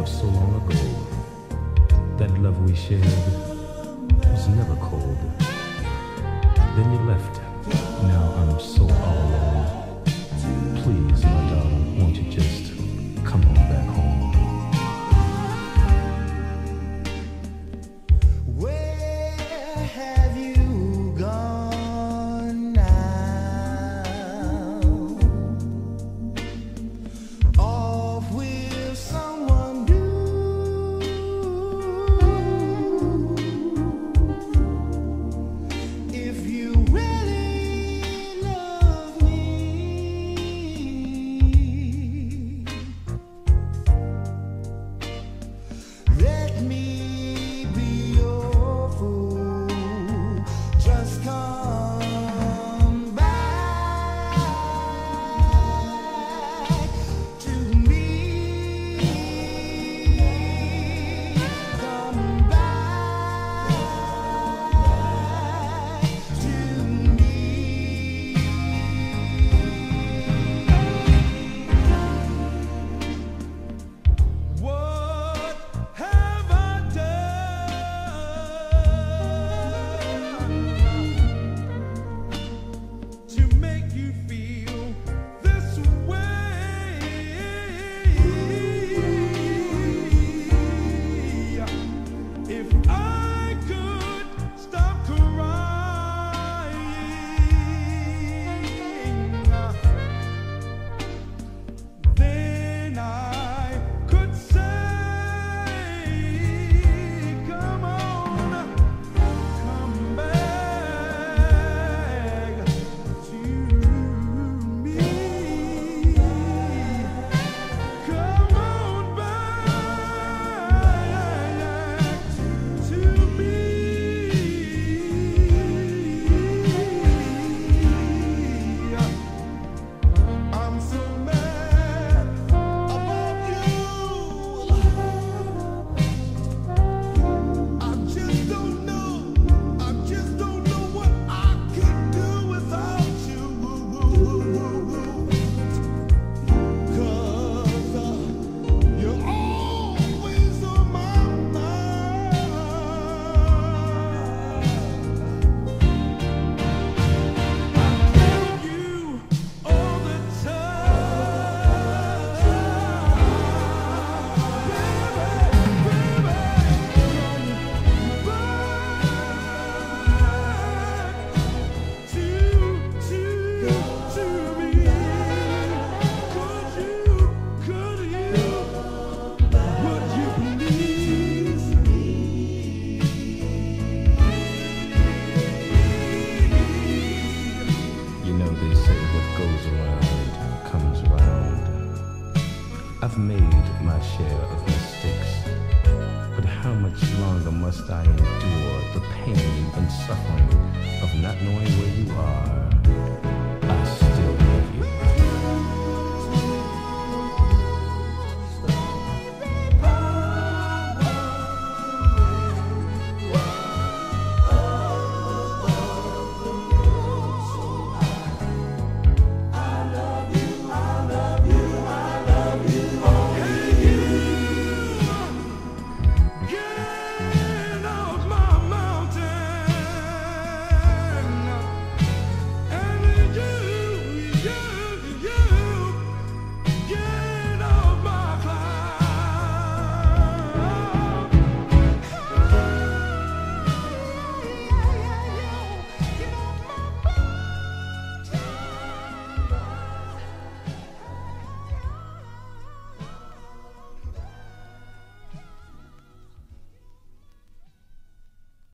of so long ago. That love we shared was never cold. Then you left I've made my share of mistakes, but how much longer must I endure the pain and suffering of not knowing